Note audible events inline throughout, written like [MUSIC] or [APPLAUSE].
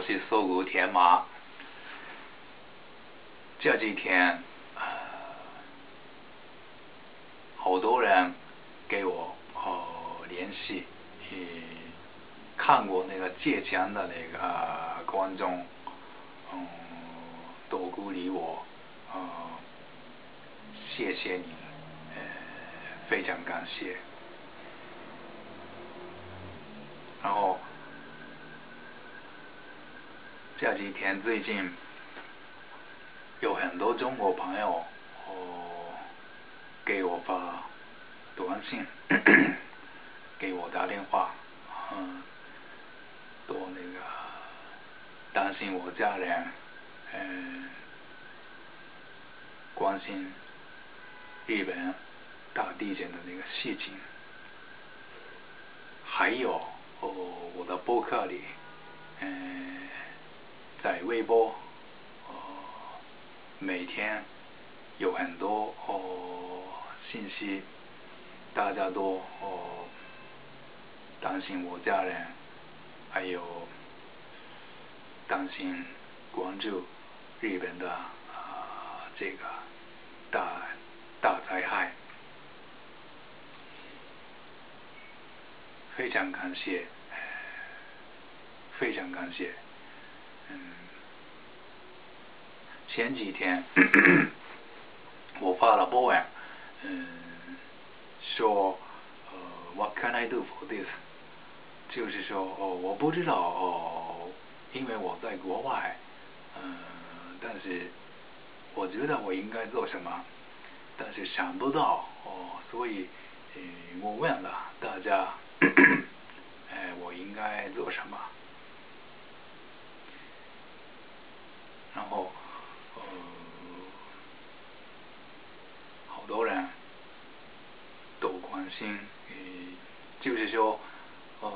我是搜狐天马。这几天，好多人给我哦联系，也看过那个借钱的那个观众，嗯，都鼓励我，嗯，谢谢你，呃，非常感谢。然后这几天最近。有很多中国朋友哦给我发短信，[COUGHS] 给我打电话，嗯，都那个担心我家人，嗯，关心日本大地震的那个事情，还有哦我的博客里，嗯，在微博。呃每天有很多哦信息，大家都哦担心我家人，还有担心关注日本的啊这个大大灾害，非常感谢，非常感谢，前几天 [CLEARS THROAT] 我发了博文，嗯，说呃，What can I do for this？就是说哦，我不知道哦，因为我在国外，嗯，但是我觉得我应该做什么，但是想不到哦，所以嗯，我问了大家，[COUGHS] 哎，我应该做什么？然后。多人都关心，就是说，呃，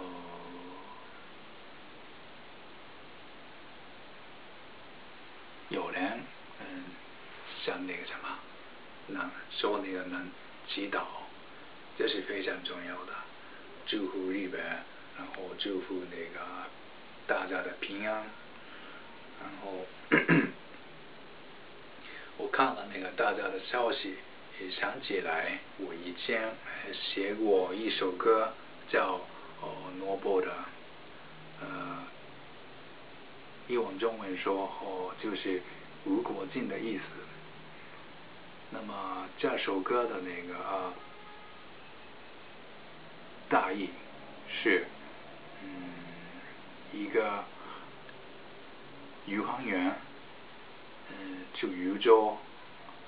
有人嗯，像那个什么，能说那个能祈祷，这是非常重要的，祝福日本，然后祝福那个大家的平安，然后 [COUGHS] 我看了那个大家的消息。也想起来，我以前写过一首歌，叫《哦诺伯的》，呃，一文中文说哦就是无国境的意思。那么这首歌的那个啊大意是，嗯，一个宇航员，嗯，去宇宙。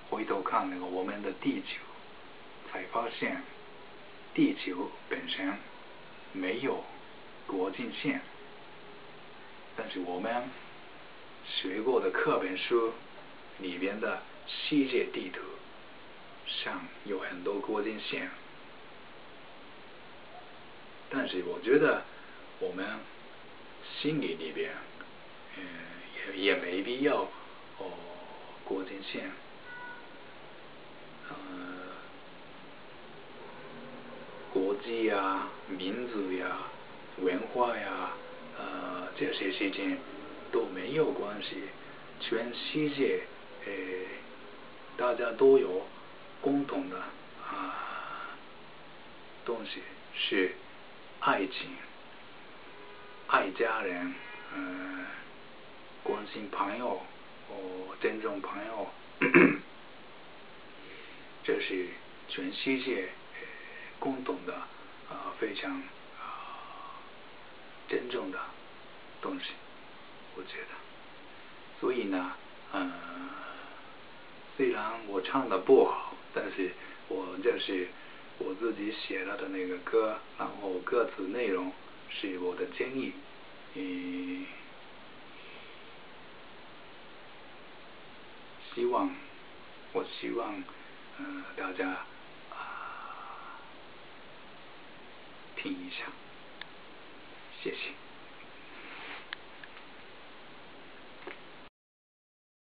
回头看那个我们的地球，才发现地球本身没有国境线，但是我们学过的课本书里边的世界地图上有很多国境线，但是我觉得我们心里里边，嗯，也也没必要哦国境线。呃，国际呀、民族呀、文化呀，呃，这些事情都没有关系。全世界，呃，大家都有共同的啊东西，是爱情、爱家人，嗯，关心朋友，哦，尊重朋友。[COUGHS] 这是全世界共同的啊非常啊珍重的东西，我觉得。所以呢，嗯，虽然我唱的不好，但是我这是我自己写了的那个歌，然后歌词内容是我的建议，嗯，希望，我希望。嗯，大家啊听一下，谢谢。